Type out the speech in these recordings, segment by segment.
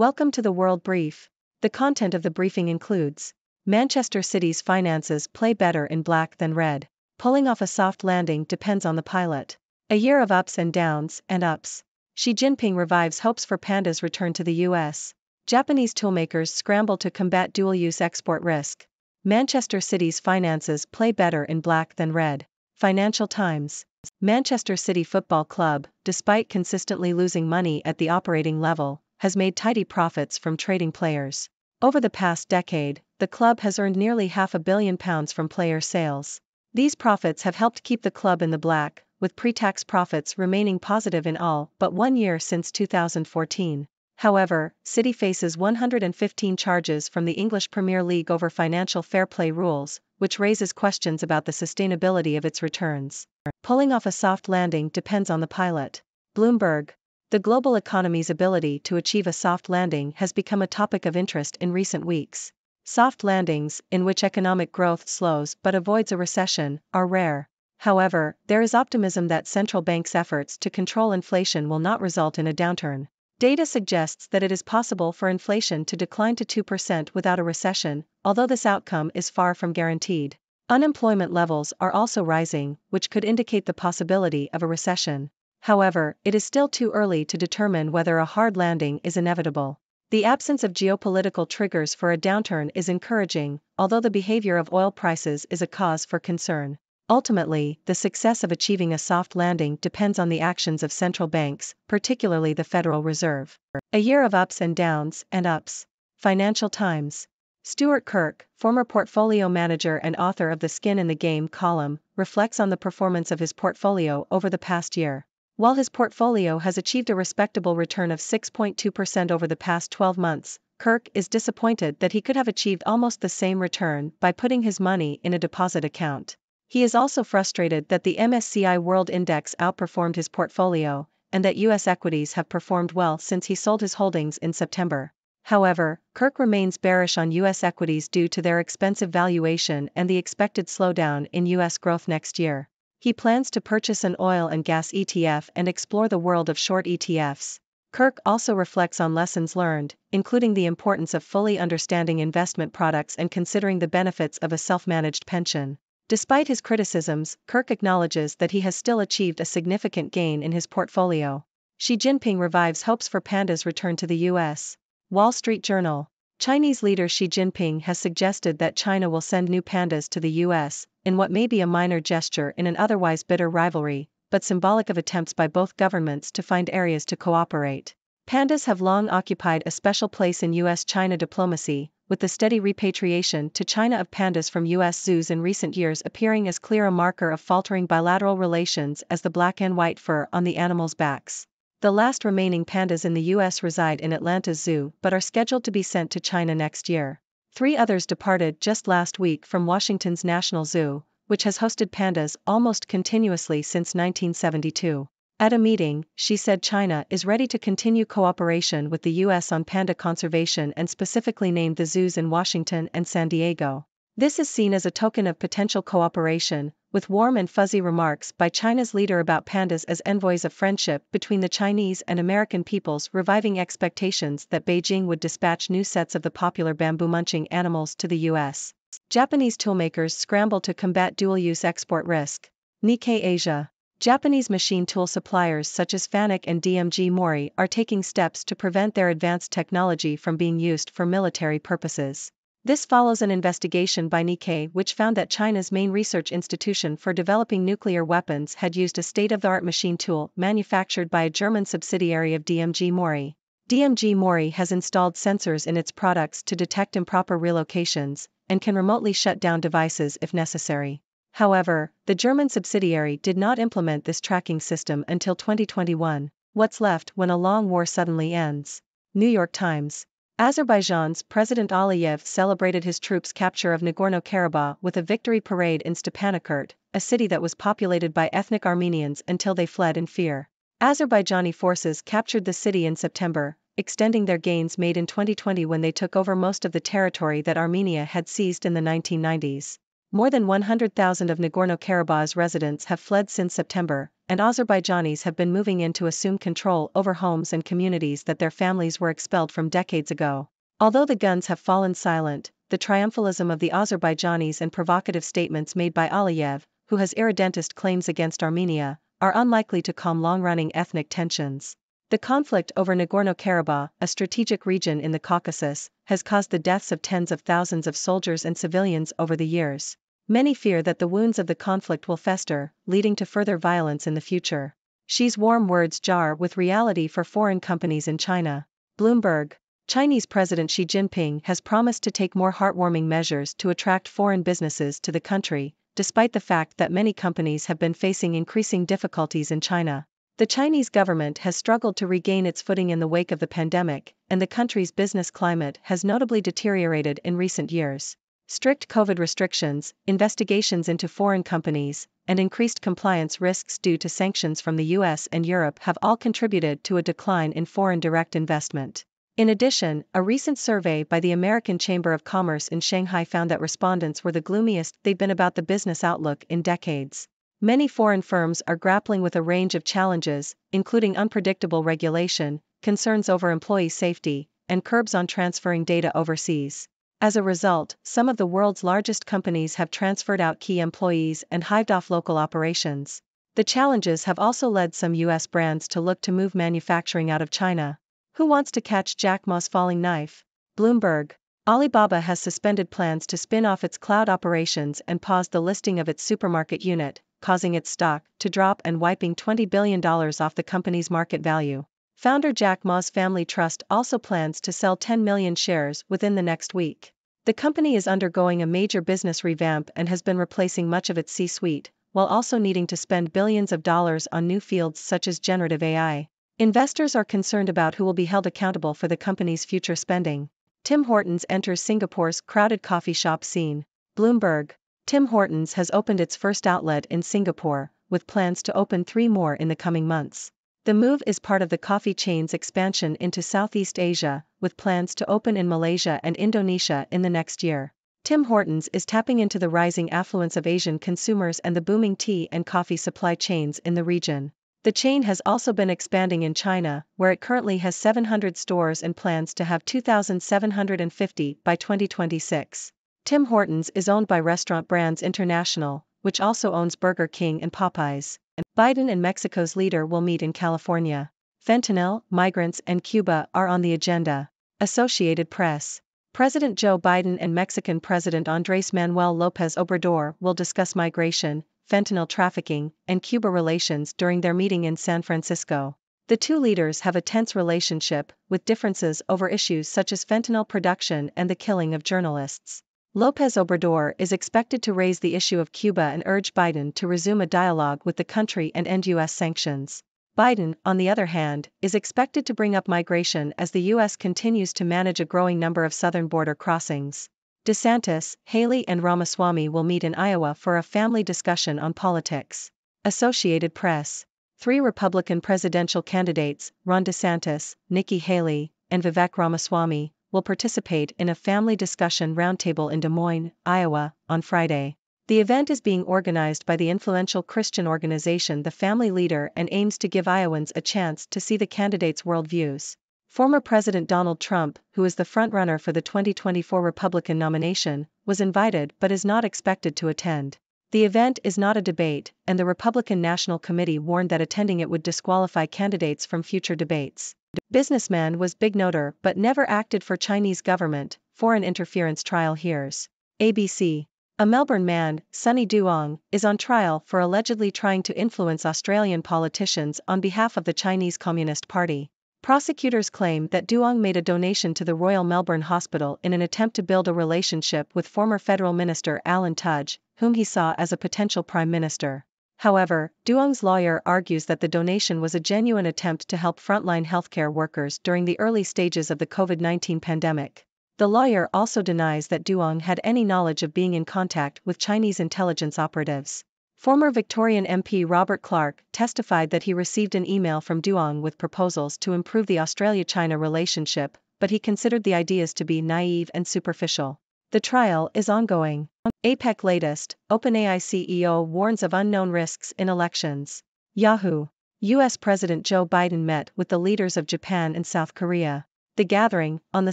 Welcome to the World Brief. The content of the briefing includes Manchester City's finances play better in black than red. Pulling off a soft landing depends on the pilot. A year of ups and downs, and ups. Xi Jinping revives hopes for panda's return to the US. Japanese toolmakers scramble to combat dual use export risk. Manchester City's finances play better in black than red. Financial Times. Manchester City Football Club, despite consistently losing money at the operating level, has made tidy profits from trading players. Over the past decade, the club has earned nearly half a billion pounds from player sales. These profits have helped keep the club in the black, with pre tax profits remaining positive in all but one year since 2014. However, City faces 115 charges from the English Premier League over financial fair play rules, which raises questions about the sustainability of its returns. Pulling off a soft landing depends on the pilot. Bloomberg. The global economy's ability to achieve a soft landing has become a topic of interest in recent weeks. Soft landings, in which economic growth slows but avoids a recession, are rare. However, there is optimism that central banks' efforts to control inflation will not result in a downturn. Data suggests that it is possible for inflation to decline to 2% without a recession, although this outcome is far from guaranteed. Unemployment levels are also rising, which could indicate the possibility of a recession. However, it is still too early to determine whether a hard landing is inevitable. The absence of geopolitical triggers for a downturn is encouraging, although the behavior of oil prices is a cause for concern. Ultimately, the success of achieving a soft landing depends on the actions of central banks, particularly the Federal Reserve. A year of ups and downs, and ups. Financial Times. Stuart Kirk, former portfolio manager and author of the Skin in the Game column, reflects on the performance of his portfolio over the past year. While his portfolio has achieved a respectable return of 6.2% over the past 12 months, Kirk is disappointed that he could have achieved almost the same return by putting his money in a deposit account. He is also frustrated that the MSCI World Index outperformed his portfolio, and that US equities have performed well since he sold his holdings in September. However, Kirk remains bearish on US equities due to their expensive valuation and the expected slowdown in US growth next year he plans to purchase an oil and gas ETF and explore the world of short ETFs. Kirk also reflects on lessons learned, including the importance of fully understanding investment products and considering the benefits of a self managed pension. Despite his criticisms, Kirk acknowledges that he has still achieved a significant gain in his portfolio. Xi Jinping revives hopes for Panda's return to the US. Wall Street Journal. Chinese leader Xi Jinping has suggested that China will send new pandas to the US, in what may be a minor gesture in an otherwise bitter rivalry, but symbolic of attempts by both governments to find areas to cooperate. Pandas have long occupied a special place in US China diplomacy, with the steady repatriation to China of pandas from US zoos in recent years appearing as clear a marker of faltering bilateral relations as the black and white fur on the animals' backs. The last remaining pandas in the US reside in Atlanta Zoo but are scheduled to be sent to China next year. Three others departed just last week from Washington's National Zoo, which has hosted pandas almost continuously since 1972. At a meeting, Xi said China is ready to continue cooperation with the U.S. on panda conservation and specifically named the zoos in Washington and San Diego. This is seen as a token of potential cooperation, with warm and fuzzy remarks by China's leader about pandas as envoys of friendship between the Chinese and American peoples reviving expectations that Beijing would dispatch new sets of the popular bamboo munching animals to the US. Japanese toolmakers scramble to combat dual use export risk. Nikkei Asia. Japanese machine tool suppliers such as Fanuc and DMG Mori are taking steps to prevent their advanced technology from being used for military purposes. This follows an investigation by Nikkei which found that China's main research institution for developing nuclear weapons had used a state-of-the-art machine tool manufactured by a German subsidiary of DMG Mori. DMG Mori has installed sensors in its products to detect improper relocations and can remotely shut down devices if necessary. However, the German subsidiary did not implement this tracking system until 2021. What's left when a long war suddenly ends? New York Times. Azerbaijan's President Aliyev celebrated his troops' capture of Nagorno-Karabakh with a victory parade in Stepanakert, a city that was populated by ethnic Armenians until they fled in fear. Azerbaijani forces captured the city in September, extending their gains made in 2020 when they took over most of the territory that Armenia had seized in the 1990s. More than 100,000 of Nagorno-Karabakh's residents have fled since September, and Azerbaijanis have been moving in to assume control over homes and communities that their families were expelled from decades ago. Although the guns have fallen silent, the triumphalism of the Azerbaijanis and provocative statements made by Aliyev, who has irredentist claims against Armenia, are unlikely to calm long-running ethnic tensions. The conflict over Nagorno-Karabakh, a strategic region in the Caucasus, has caused the deaths of tens of thousands of soldiers and civilians over the years. Many fear that the wounds of the conflict will fester, leading to further violence in the future. Xi's warm words jar with reality for foreign companies in China. Bloomberg. Chinese President Xi Jinping has promised to take more heartwarming measures to attract foreign businesses to the country, despite the fact that many companies have been facing increasing difficulties in China. The Chinese government has struggled to regain its footing in the wake of the pandemic, and the country's business climate has notably deteriorated in recent years. Strict COVID restrictions, investigations into foreign companies, and increased compliance risks due to sanctions from the US and Europe have all contributed to a decline in foreign direct investment. In addition, a recent survey by the American Chamber of Commerce in Shanghai found that respondents were the gloomiest they'd been about the business outlook in decades. Many foreign firms are grappling with a range of challenges, including unpredictable regulation, concerns over employee safety, and curbs on transferring data overseas. As a result, some of the world's largest companies have transferred out key employees and hived off local operations. The challenges have also led some US brands to look to move manufacturing out of China. Who wants to catch Jack Ma's falling knife? Bloomberg. Alibaba has suspended plans to spin off its cloud operations and paused the listing of its supermarket unit, causing its stock to drop and wiping $20 billion off the company's market value. Founder Jack Ma's family trust also plans to sell 10 million shares within the next week. The company is undergoing a major business revamp and has been replacing much of its C suite, while also needing to spend billions of dollars on new fields such as generative AI. Investors are concerned about who will be held accountable for the company's future spending. Tim Hortons enters Singapore's crowded coffee shop scene. Bloomberg. Tim Hortons has opened its first outlet in Singapore, with plans to open three more in the coming months. The move is part of the coffee chain's expansion into Southeast Asia, with plans to open in Malaysia and Indonesia in the next year. Tim Hortons is tapping into the rising affluence of Asian consumers and the booming tea and coffee supply chains in the region. The chain has also been expanding in China, where it currently has 700 stores and plans to have 2,750 by 2026. Tim Hortons is owned by Restaurant Brands International, which also owns Burger King and Popeyes. And Biden and Mexico's leader will meet in California. Fentanyl, migrants, and Cuba are on the agenda. Associated Press. President Joe Biden and Mexican President Andres Manuel Lopez Obrador will discuss migration, fentanyl trafficking, and Cuba relations during their meeting in San Francisco. The two leaders have a tense relationship, with differences over issues such as fentanyl production and the killing of journalists. Lopez Obrador is expected to raise the issue of Cuba and urge Biden to resume a dialogue with the country and end U.S. sanctions. Biden, on the other hand, is expected to bring up migration as the U.S. continues to manage a growing number of southern border crossings. DeSantis, Haley, and Ramaswamy will meet in Iowa for a family discussion on politics. Associated Press. Three Republican presidential candidates, Ron DeSantis, Nikki Haley, and Vivek Ramaswamy, will participate in a family discussion roundtable in Des Moines, Iowa, on Friday. The event is being organized by the influential Christian organization The Family Leader and aims to give Iowans a chance to see the candidates' worldviews. Former President Donald Trump, who is the frontrunner for the 2024 Republican nomination, was invited but is not expected to attend. The event is not a debate, and the Republican National Committee warned that attending it would disqualify candidates from future debates. Businessman was big noter but never acted for Chinese government, foreign interference trial hears. ABC. A Melbourne man, Sunny Duong, is on trial for allegedly trying to influence Australian politicians on behalf of the Chinese Communist Party. Prosecutors claim that Duong made a donation to the Royal Melbourne Hospital in an attempt to build a relationship with former federal minister Alan Tudge, whom he saw as a potential prime minister. However, Duong's lawyer argues that the donation was a genuine attempt to help frontline healthcare workers during the early stages of the COVID 19 pandemic. The lawyer also denies that Duong had any knowledge of being in contact with Chinese intelligence operatives. Former Victorian MP Robert Clark testified that he received an email from Duong with proposals to improve the Australia China relationship, but he considered the ideas to be naive and superficial. The trial is ongoing. APEC latest OpenAI CEO warns of unknown risks in elections. Yahoo! US President Joe Biden met with the leaders of Japan and South Korea. The gathering, on the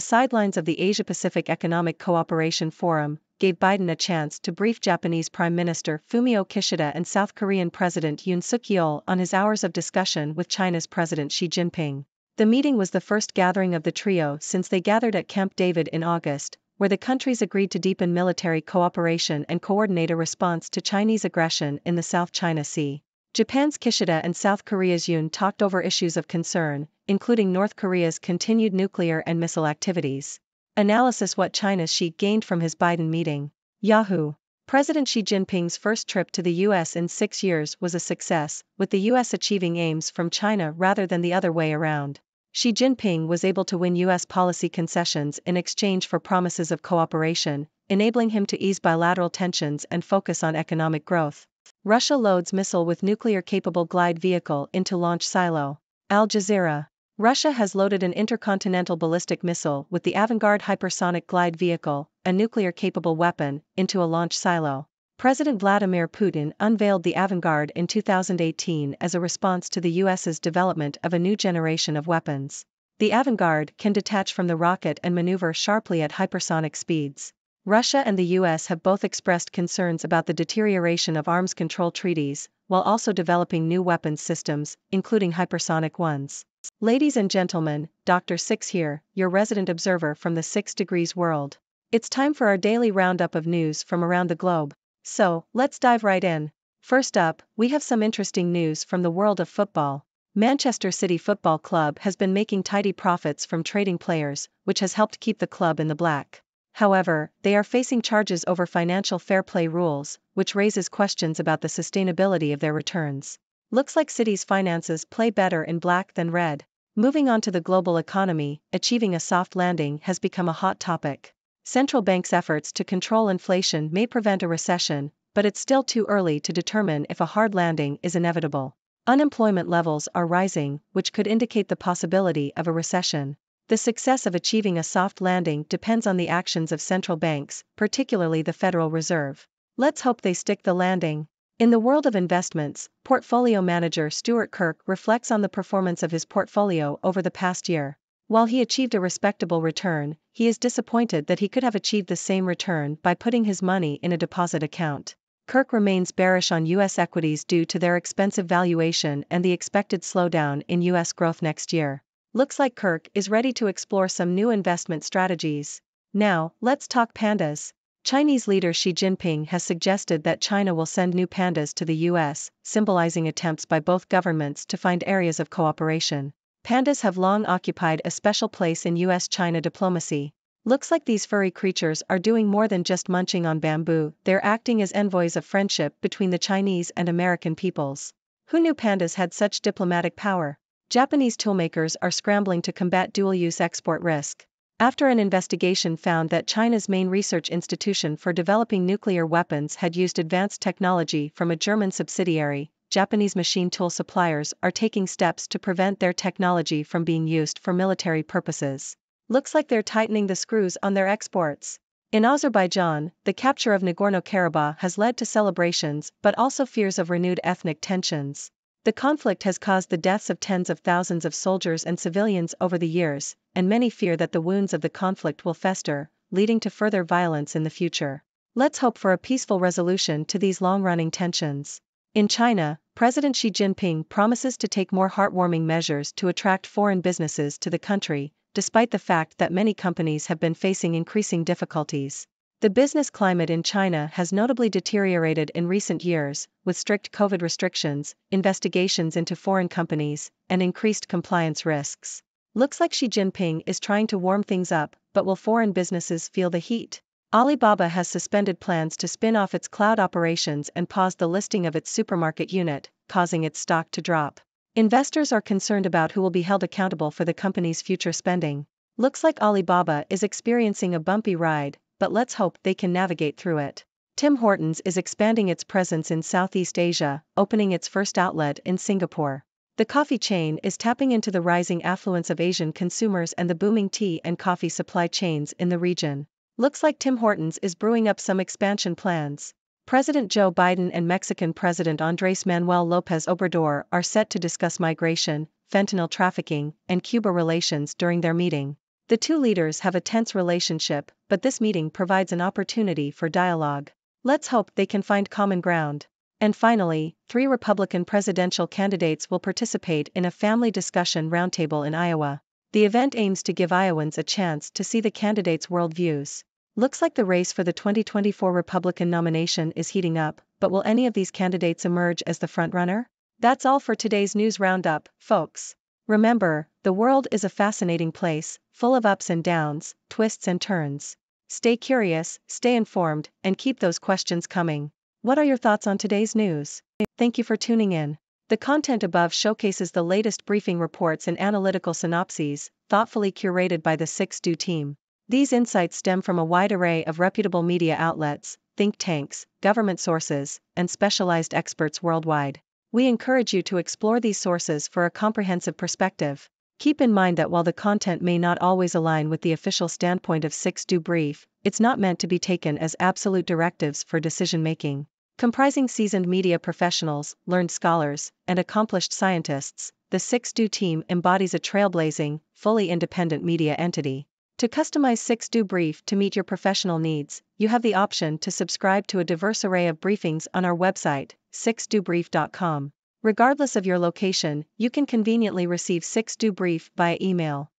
sidelines of the Asia Pacific Economic Cooperation Forum, gave Biden a chance to brief Japanese Prime Minister Fumio Kishida and South Korean President Yoon Suk Yeol on his hours of discussion with China's President Xi Jinping. The meeting was the first gathering of the trio since they gathered at Camp David in August, where the countries agreed to deepen military cooperation and coordinate a response to Chinese aggression in the South China Sea. Japan's Kishida and South Korea's Yoon talked over issues of concern, including North Korea's continued nuclear and missile activities. Analysis What China's Xi gained from his Biden meeting. Yahoo! President Xi Jinping's first trip to the US in six years was a success, with the US achieving aims from China rather than the other way around. Xi Jinping was able to win U.S. policy concessions in exchange for promises of cooperation, enabling him to ease bilateral tensions and focus on economic growth. Russia loads missile with nuclear capable glide vehicle into launch silo. Al Jazeera. Russia has loaded an intercontinental ballistic missile with the Avangard hypersonic glide vehicle, a nuclear capable weapon, into a launch silo. President Vladimir Putin unveiled the Avangard in 2018 as a response to the US's development of a new generation of weapons. The Avangard can detach from the rocket and maneuver sharply at hypersonic speeds. Russia and the US have both expressed concerns about the deterioration of arms control treaties, while also developing new weapons systems, including hypersonic ones. Ladies and gentlemen, Dr. Six here, your resident observer from the Six Degrees world. It's time for our daily roundup of news from around the globe. So, let's dive right in. First up, we have some interesting news from the world of football. Manchester City Football Club has been making tidy profits from trading players, which has helped keep the club in the black. However, they are facing charges over financial fair play rules, which raises questions about the sustainability of their returns. Looks like City's finances play better in black than red. Moving on to the global economy, achieving a soft landing has become a hot topic. Central banks' efforts to control inflation may prevent a recession, but it's still too early to determine if a hard landing is inevitable. Unemployment levels are rising, which could indicate the possibility of a recession. The success of achieving a soft landing depends on the actions of central banks, particularly the Federal Reserve. Let's hope they stick the landing. In the world of investments, portfolio manager Stuart Kirk reflects on the performance of his portfolio over the past year. While he achieved a respectable return, he is disappointed that he could have achieved the same return by putting his money in a deposit account. Kirk remains bearish on U.S. equities due to their expensive valuation and the expected slowdown in U.S. growth next year. Looks like Kirk is ready to explore some new investment strategies. Now, let's talk pandas. Chinese leader Xi Jinping has suggested that China will send new pandas to the US, symbolizing attempts by both governments to find areas of cooperation. Pandas have long occupied a special place in US China diplomacy. Looks like these furry creatures are doing more than just munching on bamboo, they're acting as envoys of friendship between the Chinese and American peoples. Who knew pandas had such diplomatic power? Japanese toolmakers are scrambling to combat dual use export risk. After an investigation found that China's main research institution for developing nuclear weapons had used advanced technology from a German subsidiary, Japanese machine tool suppliers are taking steps to prevent their technology from being used for military purposes. Looks like they're tightening the screws on their exports. In Azerbaijan, the capture of Nagorno Karabakh has led to celebrations but also fears of renewed ethnic tensions. The conflict has caused the deaths of tens of thousands of soldiers and civilians over the years, and many fear that the wounds of the conflict will fester, leading to further violence in the future. Let's hope for a peaceful resolution to these long running tensions. In China, President Xi Jinping promises to take more heartwarming measures to attract foreign businesses to the country, despite the fact that many companies have been facing increasing difficulties. The business climate in China has notably deteriorated in recent years, with strict COVID restrictions, investigations into foreign companies, and increased compliance risks. Looks like Xi Jinping is trying to warm things up, but will foreign businesses feel the heat? Alibaba has suspended plans to spin off its cloud operations and paused the listing of its supermarket unit, causing its stock to drop. Investors are concerned about who will be held accountable for the company's future spending. Looks like Alibaba is experiencing a bumpy ride, but let's hope they can navigate through it. Tim Hortons is expanding its presence in Southeast Asia, opening its first outlet in Singapore. The coffee chain is tapping into the rising affluence of Asian consumers and the booming tea and coffee supply chains in the region. Looks like Tim Hortons is brewing up some expansion plans. President Joe Biden and Mexican President Andres Manuel Lopez Obrador are set to discuss migration, fentanyl trafficking, and Cuba relations during their meeting. The two leaders have a tense relationship, but this meeting provides an opportunity for dialogue. Let's hope they can find common ground. And finally, three Republican presidential candidates will participate in a family discussion roundtable in Iowa. The event aims to give Iowans a chance to see the candidates' worldviews. Looks like the race for the 2024 Republican nomination is heating up, but will any of these candidates emerge as the frontrunner? That's all for today's news roundup, folks. Remember, the world is a fascinating place, full of ups and downs, twists and turns. Stay curious, stay informed, and keep those questions coming. What are your thoughts on today's news? Thank you for tuning in. The content above showcases the latest briefing reports and analytical synopses, thoughtfully curated by the 6Do team. These insights stem from a wide array of reputable media outlets, think tanks, government sources, and specialized experts worldwide. We encourage you to explore these sources for a comprehensive perspective. Keep in mind that while the content may not always align with the official standpoint of 6Do Brief, it's not meant to be taken as absolute directives for decision making. Comprising seasoned media professionals, learned scholars, and accomplished scientists, the 6Do team embodies a trailblazing, fully independent media entity. To customize 6Do Brief to meet your professional needs, you have the option to subscribe to a diverse array of briefings on our website, 6dobrief.com. Regardless of your location, you can conveniently receive 6Do Brief via email.